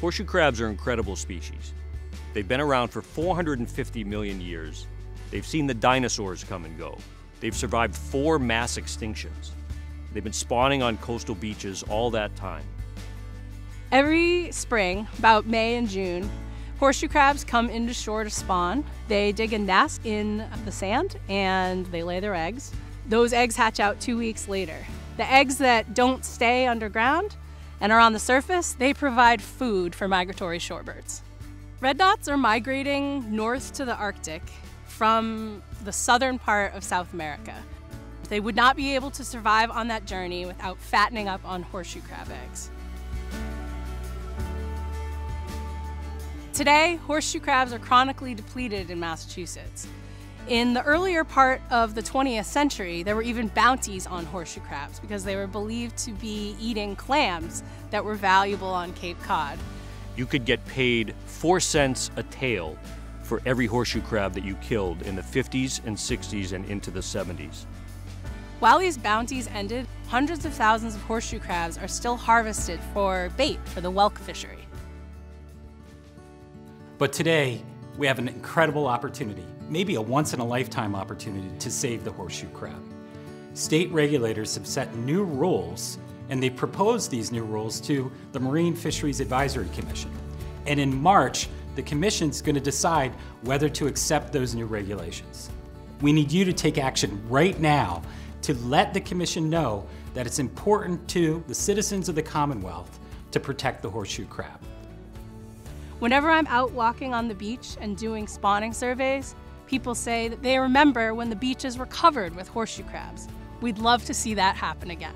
Horseshoe crabs are incredible species. They've been around for 450 million years. They've seen the dinosaurs come and go. They've survived four mass extinctions. They've been spawning on coastal beaches all that time. Every spring, about May and June, horseshoe crabs come into shore to spawn. They dig a nest in the sand and they lay their eggs. Those eggs hatch out two weeks later. The eggs that don't stay underground and are on the surface, they provide food for migratory shorebirds. Red knots are migrating north to the Arctic from the southern part of South America. They would not be able to survive on that journey without fattening up on horseshoe crab eggs. Today, horseshoe crabs are chronically depleted in Massachusetts. In the earlier part of the 20th century, there were even bounties on horseshoe crabs because they were believed to be eating clams that were valuable on Cape Cod. You could get paid four cents a tail for every horseshoe crab that you killed in the 50s and 60s and into the 70s. While these bounties ended, hundreds of thousands of horseshoe crabs are still harvested for bait for the whelk fishery. But today, we have an incredible opportunity, maybe a once in a lifetime opportunity to save the horseshoe crab. State regulators have set new rules and they proposed these new rules to the Marine Fisheries Advisory Commission. And in March, the Commission's going to decide whether to accept those new regulations. We need you to take action right now to let the Commission know that it's important to the citizens of the Commonwealth to protect the horseshoe crab. Whenever I'm out walking on the beach and doing spawning surveys, people say that they remember when the beaches were covered with horseshoe crabs. We'd love to see that happen again.